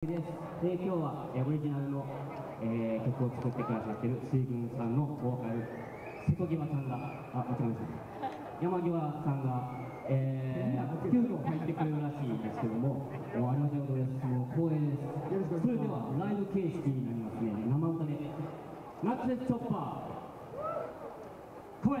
ですで今日はオリジナルの、えー曲を作ってくださってる水軍さんのボーカル瀬戸際さんがあ間違えました山際さんが、えー、急遽入ってくれるらしいんですけどもおありがとうございます。もう光栄です。それではライブ形式になりますね。生歌で「ナッツチョッパー」声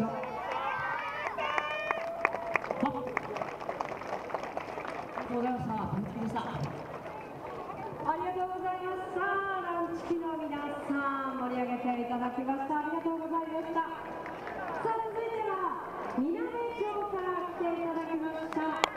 ありがとうございました。ありがとうございます。さあ、ランチ機の皆さん、盛り上げていただきました。ありがとうございました。さあ、続いては、南町から来ていただきました。